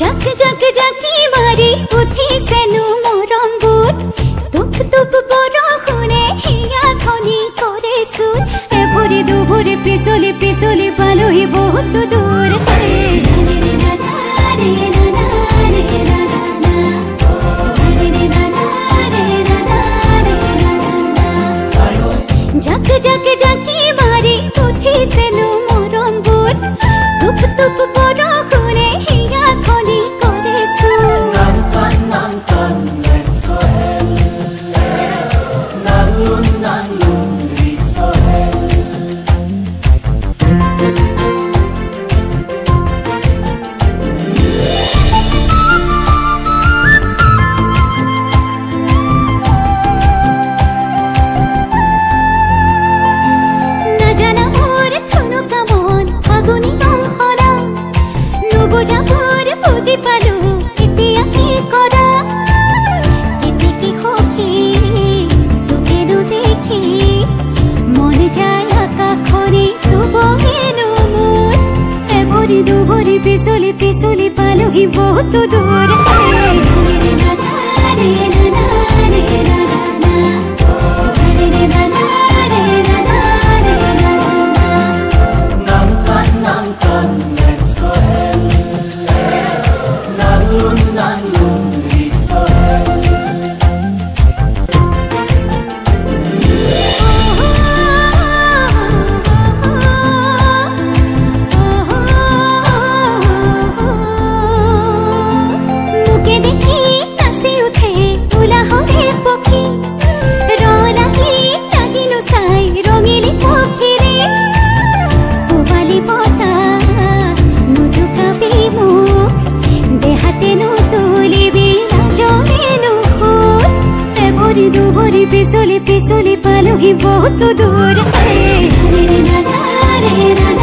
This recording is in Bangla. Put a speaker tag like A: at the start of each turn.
A: জাক জাক জাকি মাৰি উঠিছেনো মৰম বুট তুপ তুপ হিয়া খনি কৰে চুৰ এভৰি দুভৰি পিছলি পিছলি পালোহি বহুত দূৰ বুজি পালো এতিয়া কি কৰা কেতেকী সখী তোকেনো দেখি মন যায় আকাশৰে চুব হেনো মোৰ এভৰি দুভৰি পিছলি পিছলি পালোহি বহুত দূৰ పిసులి పలుహి బోతు దూర. రే రే రే